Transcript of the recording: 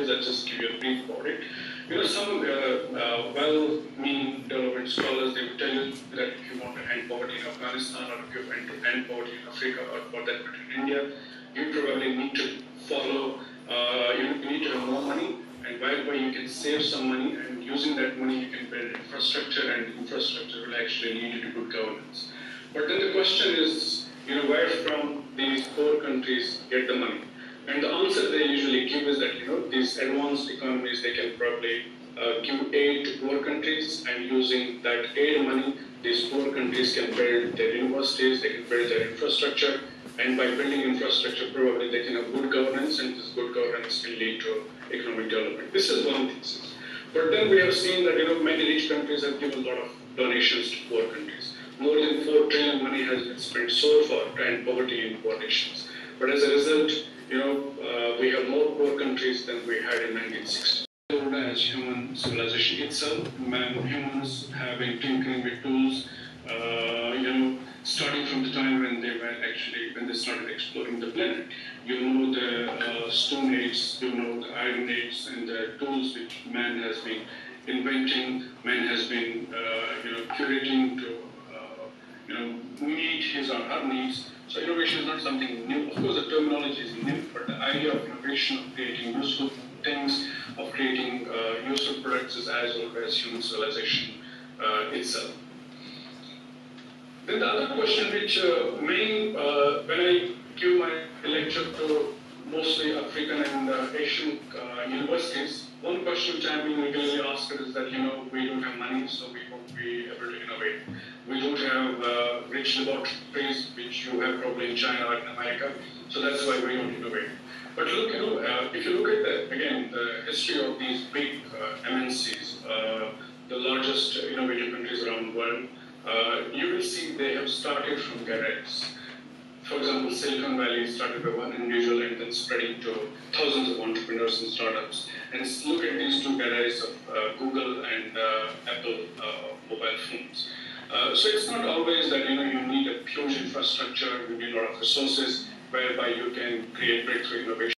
I'll just give you a brief about it. You know, some uh, uh, well-meaning development scholars, they would tell you that if you want to end poverty in Afghanistan or if you want to end poverty in Africa or for that matter in India, you probably need to follow, uh, you need to have more money and whereby you can save some money and using that money you can build infrastructure and infrastructure will actually lead to good governance. But then the question is, you know, where from these poor countries get the money? And the answer they usually give is that, you know, these advanced economies, they can probably uh, give aid to poor countries and using that aid money, these poor countries can build their universities, they can build their infrastructure, and by building infrastructure, probably they can have good governance, and this good governance can lead to economic development. This is one thesis. But then we have seen that, you know, many rich countries have given a lot of donations to poor countries. More than 4 trillion money has been spent so far to end poverty in poor nations. But as a result, you know, uh, we have more poor countries than we had in 1960. As human civilization itself, man, humans have been tinkering with tools, uh, you know, starting from the time when they were actually, when they started exploring the planet. You know the uh, Stone Age, you know the Iron Age, and the tools which man has been inventing, man has been, uh, you know, curating to, uh, you know, meet or. So innovation is not something new. Of course, the terminology is new, but the idea of innovation, of creating useful things, of creating uh, useful products is as old as human civilization uh, itself. Then the other question which uh, uh, when I give my lecture to mostly African and uh, Asian uh, universities, one question which I'm being regularly asked is that, you know, we don't have money, so we won't be able to innovate. We don't have uh, rich laboratories, which you have probably in China or in America, so that's why we don't innovate. But look, you know, uh, if you look at the, again, the history of these big uh, MNCs, uh, the largest innovative countries around the world, you will see they have started from garages. Silicon Valley started by one individual and then spreading to thousands of entrepreneurs and startups. And look at these two garages of uh, Google and uh, Apple mobile phones. Uh, so it's not always that you know you need a huge infrastructure, you need a lot of resources, whereby you can create breakthrough innovation.